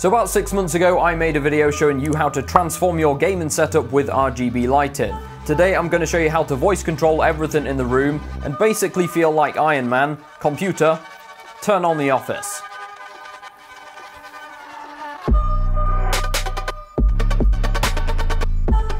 So about six months ago, I made a video showing you how to transform your gaming setup with RGB lighting. Today, I'm going to show you how to voice control everything in the room and basically feel like Iron Man. Computer, turn on the office.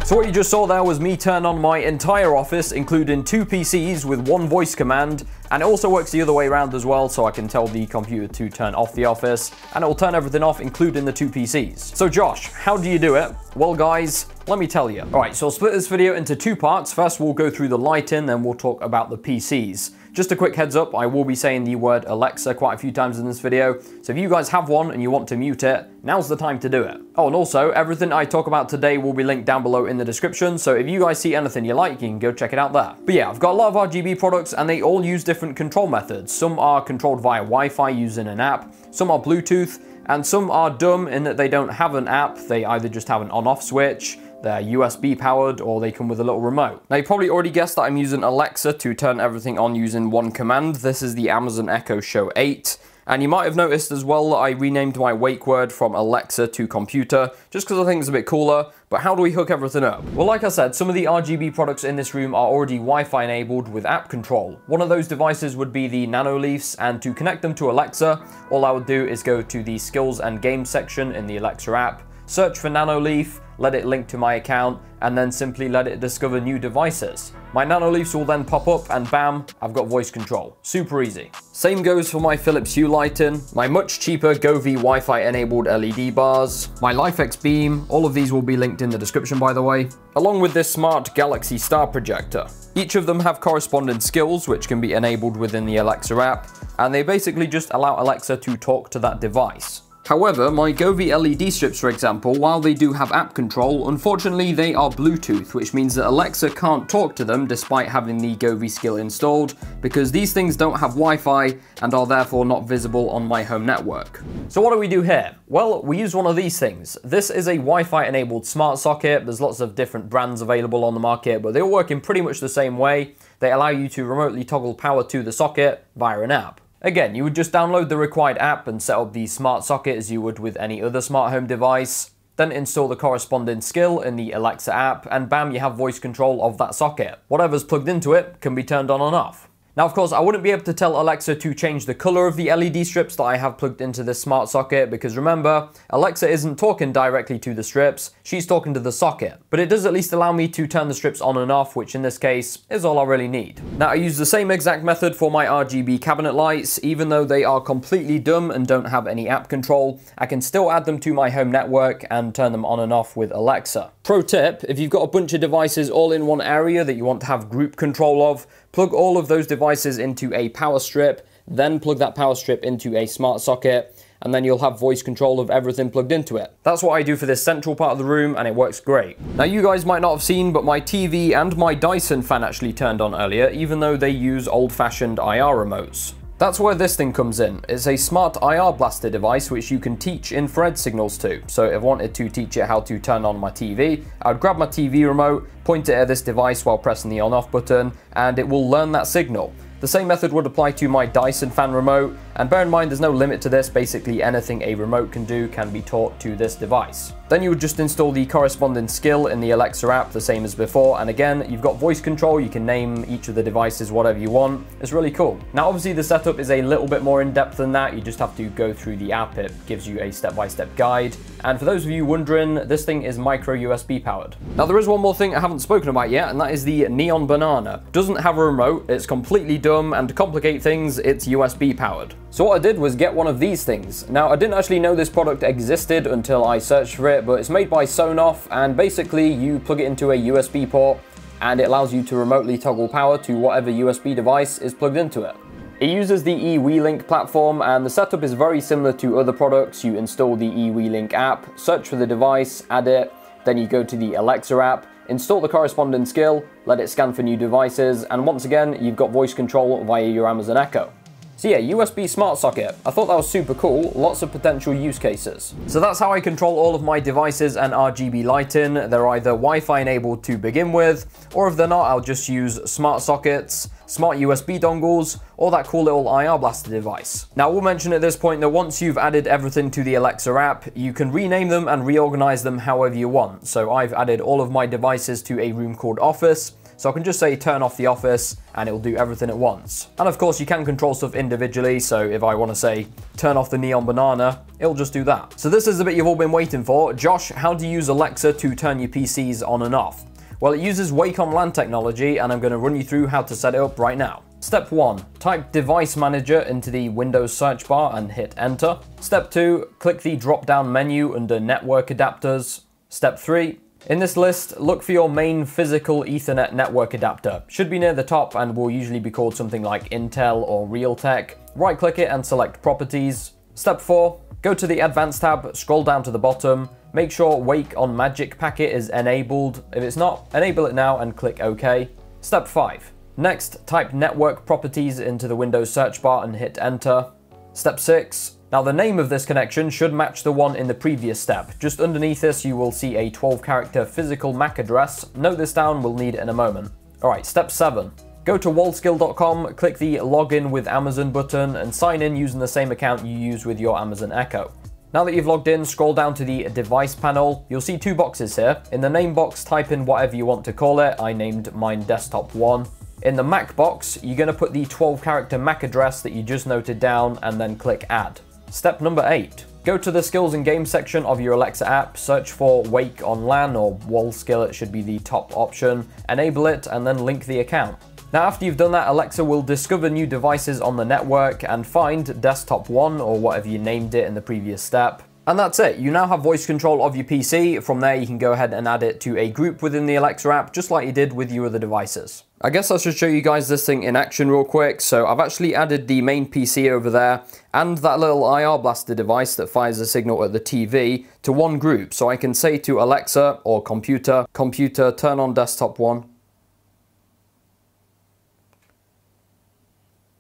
So what you just saw there was me turn on my entire office, including two PCs with one voice command, and it also works the other way around as well, so I can tell the computer to turn off the office, and it will turn everything off, including the two PCs. So Josh, how do you do it? Well guys, let me tell you. Alright, so I'll split this video into two parts. First we'll go through the lighting, then we'll talk about the PCs. Just a quick heads up, I will be saying the word Alexa quite a few times in this video, so if you guys have one and you want to mute it, now's the time to do it. Oh, and also, everything I talk about today will be linked down below in the description, so if you guys see anything you like, you can go check it out there. But yeah, I've got a lot of RGB products and they all use different control methods. Some are controlled via Wi-Fi using an app, some are Bluetooth, and some are dumb in that they don't have an app, they either just have an on-off switch, they're USB powered or they come with a little remote. Now you probably already guessed that I'm using Alexa to turn everything on using one command. This is the Amazon Echo Show 8. And you might have noticed as well that I renamed my wake word from Alexa to computer, just because I think it's a bit cooler. But how do we hook everything up? Well, like I said, some of the RGB products in this room are already Wi-Fi enabled with app control. One of those devices would be the Nanoleafs, and to connect them to Alexa, all I would do is go to the skills and games section in the Alexa app, search for Nanoleaf, let it link to my account, and then simply let it discover new devices. My Nanoleafs will then pop up and bam, I've got voice control. Super easy. Same goes for my Philips Hue lighting, my much cheaper Govee Wi-Fi enabled LED bars, my Lifx beam, all of these will be linked in the description by the way, along with this smart Galaxy Star projector. Each of them have corresponding skills which can be enabled within the Alexa app, and they basically just allow Alexa to talk to that device. However, my Govee LED strips, for example, while they do have app control, unfortunately they are Bluetooth, which means that Alexa can't talk to them despite having the Govee skill installed, because these things don't have Wi-Fi and are therefore not visible on my home network. So what do we do here? Well, we use one of these things. This is a Wi-Fi enabled smart socket. There's lots of different brands available on the market, but they all work in pretty much the same way. They allow you to remotely toggle power to the socket via an app. Again, you would just download the required app and set up the smart socket as you would with any other smart home device. Then install the corresponding skill in the Alexa app, and bam, you have voice control of that socket. Whatever's plugged into it can be turned on and off. Now, of course, I wouldn't be able to tell Alexa to change the color of the LED strips that I have plugged into this smart socket because remember, Alexa isn't talking directly to the strips, she's talking to the socket. But it does at least allow me to turn the strips on and off, which in this case is all I really need. Now, I use the same exact method for my RGB cabinet lights, even though they are completely dumb and don't have any app control, I can still add them to my home network and turn them on and off with Alexa. Pro tip, if you've got a bunch of devices all in one area that you want to have group control of, plug all of those devices into a power strip, then plug that power strip into a smart socket, and then you'll have voice control of everything plugged into it. That's what I do for this central part of the room, and it works great. Now, you guys might not have seen, but my TV and my Dyson fan actually turned on earlier, even though they use old-fashioned IR remotes. That's where this thing comes in. It's a smart IR blaster device which you can teach infrared signals to. So if I wanted to teach it how to turn on my TV, I would grab my TV remote, point it at this device while pressing the on off button, and it will learn that signal. The same method would apply to my Dyson fan remote, and bear in mind there's no limit to this, basically anything a remote can do can be taught to this device. Then you would just install the corresponding skill in the Alexa app, the same as before, and again, you've got voice control, you can name each of the devices whatever you want, it's really cool. Now obviously the setup is a little bit more in-depth than that, you just have to go through the app, it gives you a step-by-step -step guide, and for those of you wondering, this thing is micro USB powered. Now there is one more thing I haven't spoken about yet, and that is the Neon Banana. Doesn't have a remote, it's completely dumb, and to complicate things, it's USB powered. So what I did was get one of these things. Now I didn't actually know this product existed until I searched for it, but it's made by Sonoff, and basically you plug it into a USB port, and it allows you to remotely toggle power to whatever USB device is plugged into it. It uses the eWeLink platform and the setup is very similar to other products. You install the eWeLink app, search for the device, add it, then you go to the Alexa app, install the corresponding skill, let it scan for new devices, and once again, you've got voice control via your Amazon Echo. So yeah, USB smart socket. I thought that was super cool, lots of potential use cases. So that's how I control all of my devices and RGB lighting. They're either Wi-Fi enabled to begin with, or if they're not, I'll just use smart sockets, smart USB dongles, or that cool little IR blaster device. Now, we'll mention at this point that once you've added everything to the Alexa app, you can rename them and reorganize them however you want. So I've added all of my devices to a room called Office, so I can just say turn off the office and it'll do everything at once. And of course you can control stuff individually, so if I want to say turn off the neon banana, it'll just do that. So this is the bit you've all been waiting for. Josh, how do you use Alexa to turn your PCs on and off? Well, it uses Wake on LAN technology and I'm going to run you through how to set it up right now. Step 1. Type Device Manager into the Windows search bar and hit enter. Step 2. Click the drop down menu under Network Adapters. Step 3. In this list, look for your main physical Ethernet network adapter. Should be near the top and will usually be called something like Intel or Realtek. Right click it and select Properties. Step 4, go to the Advanced tab, scroll down to the bottom, make sure Wake on Magic Packet is enabled. If it's not, enable it now and click OK. Step 5, next type Network Properties into the Windows search bar and hit Enter. Step 6, now the name of this connection should match the one in the previous step. Just underneath this you will see a 12 character physical MAC address. Note this down, we'll need it in a moment. Alright, step 7. Go to wolskill.com, click the login with Amazon button and sign in using the same account you use with your Amazon Echo. Now that you've logged in, scroll down to the device panel. You'll see two boxes here. In the name box, type in whatever you want to call it. I named mine desktop 1. In the Mac box, you're going to put the 12 character MAC address that you just noted down and then click add. Step number 8. Go to the skills and games section of your Alexa app, search for Wake on LAN or WolSkill, it should be the top option, enable it and then link the account. Now after you've done that, Alexa will discover new devices on the network and find desktop 1 or whatever you named it in the previous step. And that's it, you now have voice control of your PC. From there you can go ahead and add it to a group within the Alexa app, just like you did with your other devices. I guess I should show you guys this thing in action real quick. So I've actually added the main PC over there and that little IR blaster device that fires a signal at the TV to one group. So I can say to Alexa or computer, computer turn on desktop one.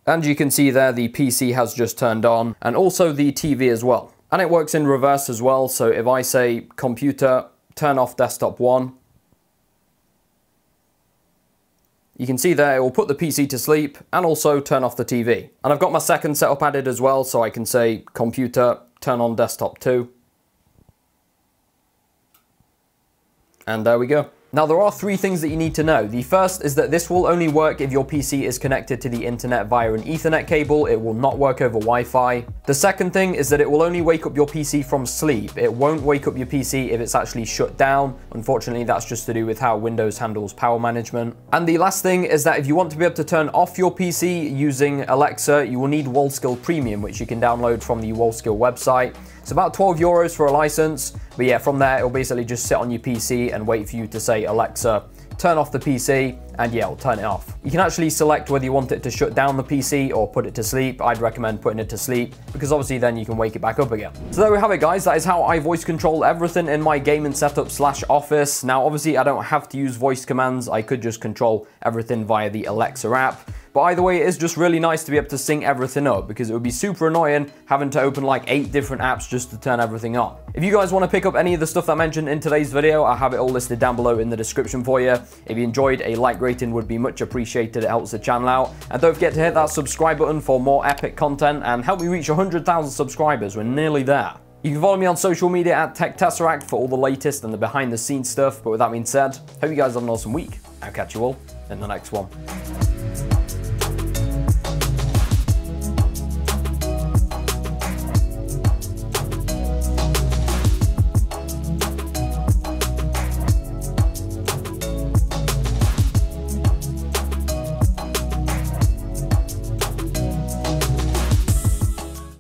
And you can see there the PC has just turned on and also the TV as well. And it works in reverse as well. So if I say computer, turn off desktop one, you can see there it will put the PC to sleep and also turn off the TV. And I've got my second setup added as well, so I can say computer, turn on desktop 2. And there we go. Now there are three things that you need to know. The first is that this will only work if your PC is connected to the internet via an ethernet cable. It will not work over Wi-Fi. The second thing is that it will only wake up your PC from sleep. It won't wake up your PC if it's actually shut down. Unfortunately, that's just to do with how Windows handles power management. And the last thing is that if you want to be able to turn off your PC using Alexa, you will need WolSkill Premium, which you can download from the WolSkill website. It's about 12 euros for a license, but yeah, from there, it'll basically just sit on your PC and wait for you to say, Alexa, turn off the PC, and yeah, it'll turn it off. You can actually select whether you want it to shut down the PC or put it to sleep. I'd recommend putting it to sleep because obviously then you can wake it back up again. So there we have it guys, that is how I voice control everything in my gaming setup slash office. Now obviously I don't have to use voice commands, I could just control everything via the Alexa app. But either way, it is just really nice to be able to sync everything up because it would be super annoying having to open like eight different apps just to turn everything on. If you guys want to pick up any of the stuff that I mentioned in today's video, I have it all listed down below in the description for you. If you enjoyed, a like rating would be much appreciated. It helps the channel out. And don't forget to hit that subscribe button for more epic content and help me reach 100,000 subscribers. We're nearly there. You can follow me on social media at Tech Tesseract for all the latest and the behind the scenes stuff. But with that being said, hope you guys have an awesome week. I'll catch you all in the next one.